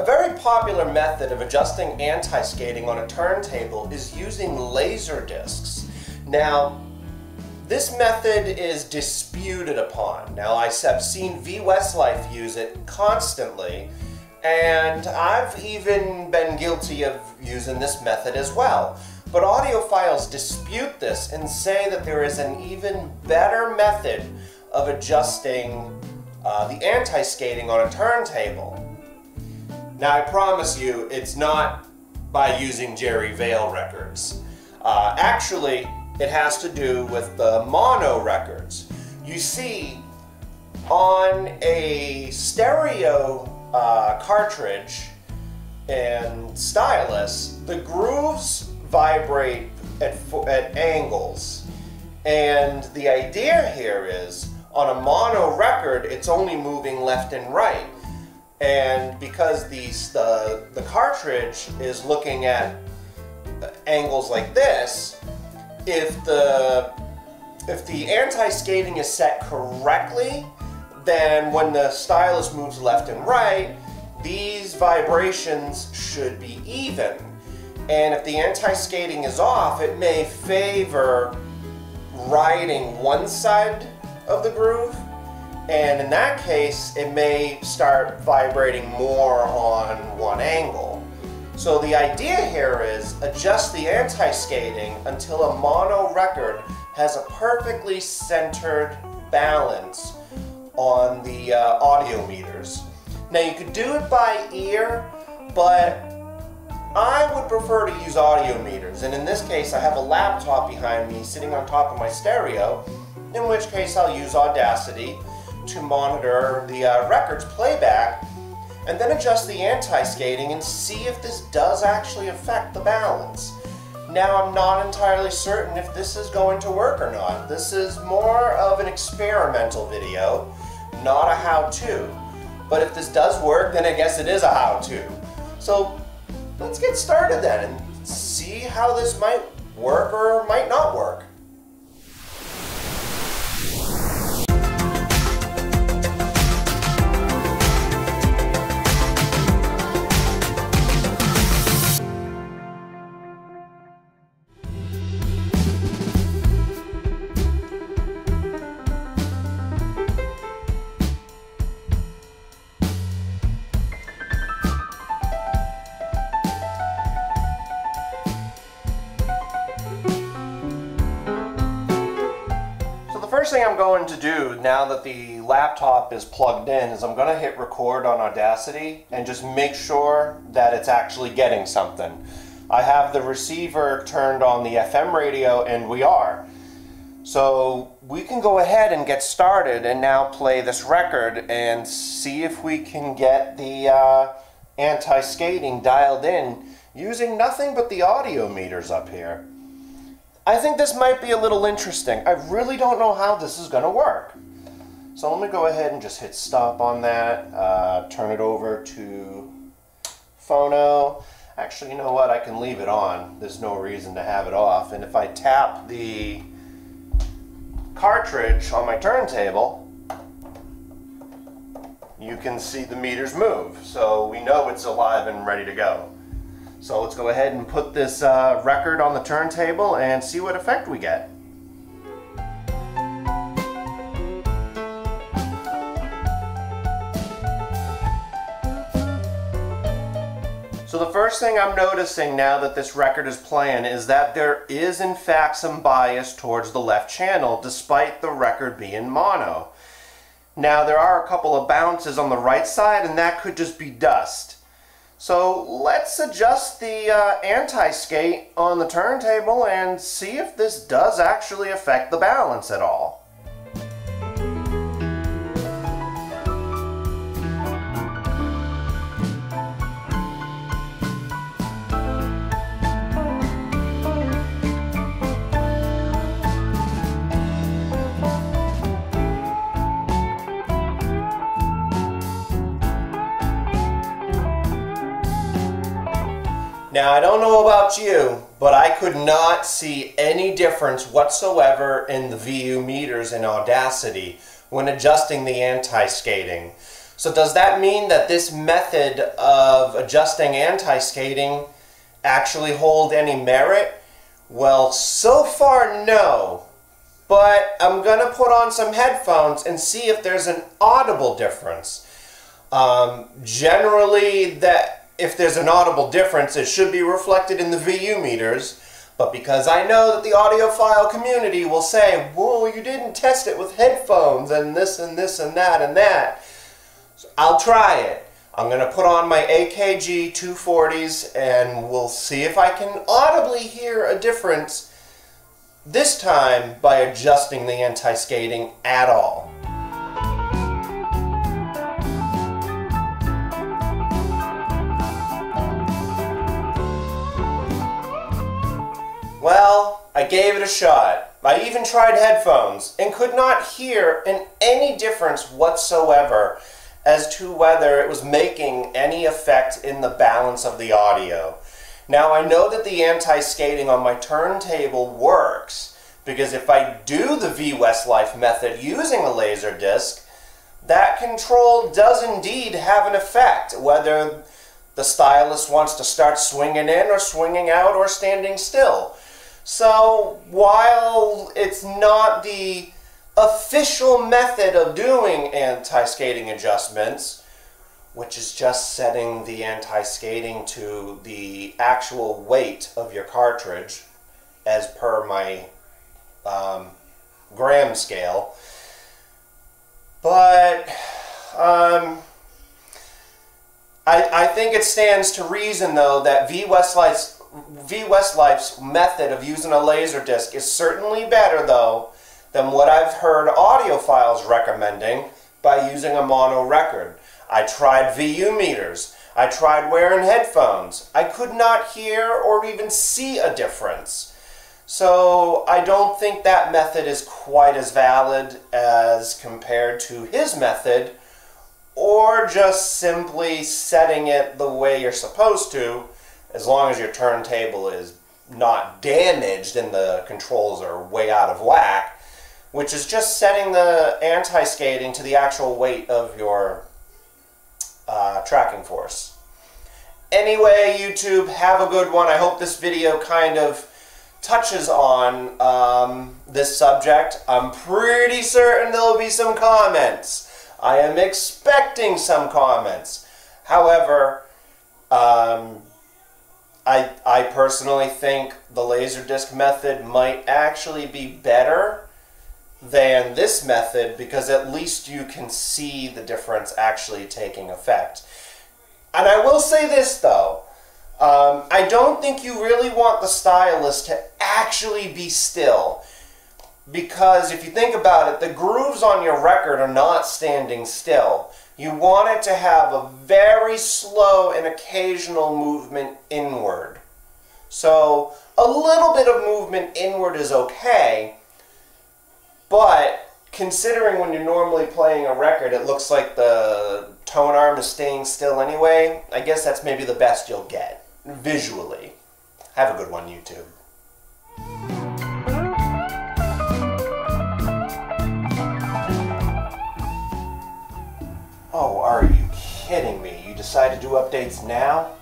A very popular method of adjusting anti-skating on a turntable is using laser discs. Now, this method is disputed upon. Now, I have seen V Westlife use it constantly, and I've even been guilty of using this method as well. But audiophiles dispute this and say that there is an even better method of adjusting uh, the anti-skating on a turntable. Now I promise you, it's not by using Jerry Vale records. Uh, actually, it has to do with the mono records. You see, on a stereo uh, cartridge and stylus, the grooves vibrate at, at angles. And the idea here is, on a mono record, it's only moving left and right. And because these, the, the cartridge is looking at angles like this, if the, if the anti-skating is set correctly, then when the stylus moves left and right, these vibrations should be even. And if the anti-skating is off, it may favor riding one side of the groove and in that case, it may start vibrating more on one angle. So the idea here is adjust the anti-skating until a mono record has a perfectly centered balance on the uh, audio meters. Now you could do it by ear, but I would prefer to use audio meters. And in this case, I have a laptop behind me sitting on top of my stereo, in which case I'll use Audacity to monitor the uh, record's playback and then adjust the anti-skating and see if this does actually affect the balance. Now I'm not entirely certain if this is going to work or not. This is more of an experimental video, not a how-to. But if this does work, then I guess it is a how-to. So let's get started then and see how this might work or might not work. First thing I'm going to do now that the laptop is plugged in is I'm going to hit record on Audacity and just make sure that it's actually getting something. I have the receiver turned on the FM radio and we are. So we can go ahead and get started and now play this record and see if we can get the uh, anti-skating dialed in using nothing but the audio meters up here. I think this might be a little interesting. I really don't know how this is going to work. So let me go ahead and just hit stop on that, uh, turn it over to phono. Actually, you know what? I can leave it on. There's no reason to have it off. And if I tap the cartridge on my turntable, you can see the meters move. So we know it's alive and ready to go. So let's go ahead and put this uh, record on the turntable and see what effect we get. So the first thing I'm noticing now that this record is playing is that there is in fact some bias towards the left channel despite the record being mono. Now there are a couple of bounces on the right side and that could just be dust. So let's adjust the uh, anti-skate on the turntable and see if this does actually affect the balance at all. Now, I don't know about you, but I could not see any difference whatsoever in the VU meters in Audacity when adjusting the anti-skating. So does that mean that this method of adjusting anti-skating actually hold any merit? Well, so far no. But I'm going to put on some headphones and see if there's an audible difference. Um, generally, that if there's an audible difference, it should be reflected in the VU meters. But because I know that the audiophile community will say, whoa, you didn't test it with headphones and this and this and that and that, so I'll try it. I'm going to put on my AKG 240s and we'll see if I can audibly hear a difference this time by adjusting the anti-skating at all. Gave it a shot. I even tried headphones and could not hear in any difference whatsoever as to whether it was making any effect in the balance of the audio. Now I know that the anti-skating on my turntable works because if I do the V Westlife method using a laser disc, that control does indeed have an effect, whether the stylus wants to start swinging in or swinging out or standing still. So while it's not the official method of doing anti-skating adjustments, which is just setting the anti-skating to the actual weight of your cartridge as per my um, gram scale. But um, I, I think it stands to reason, though, that V Westlife's V Westlife's method of using a laser disc is certainly better, though, than what I've heard audiophiles recommending by using a mono record. I tried VU meters. I tried wearing headphones. I could not hear or even see a difference. So I don't think that method is quite as valid as compared to his method, or just simply setting it the way you're supposed to as long as your turntable is not damaged and the controls are way out of whack, which is just setting the anti-skating to the actual weight of your uh, tracking force. Anyway, YouTube, have a good one. I hope this video kind of touches on um, this subject. I'm pretty certain there'll be some comments. I am expecting some comments. However, um, I, personally think the Laserdisc method might actually be better than this method because at least you can see the difference actually taking effect. And I will say this though, um, I don't think you really want the stylus to actually be still because if you think about it, the grooves on your record are not standing still. You want it to have a very slow and occasional movement inward. So a little bit of movement inward is okay, but considering when you're normally playing a record, it looks like the tone arm is staying still anyway, I guess that's maybe the best you'll get, visually. Have a good one, YouTube. Oh, are you kidding me? You decide to do updates now?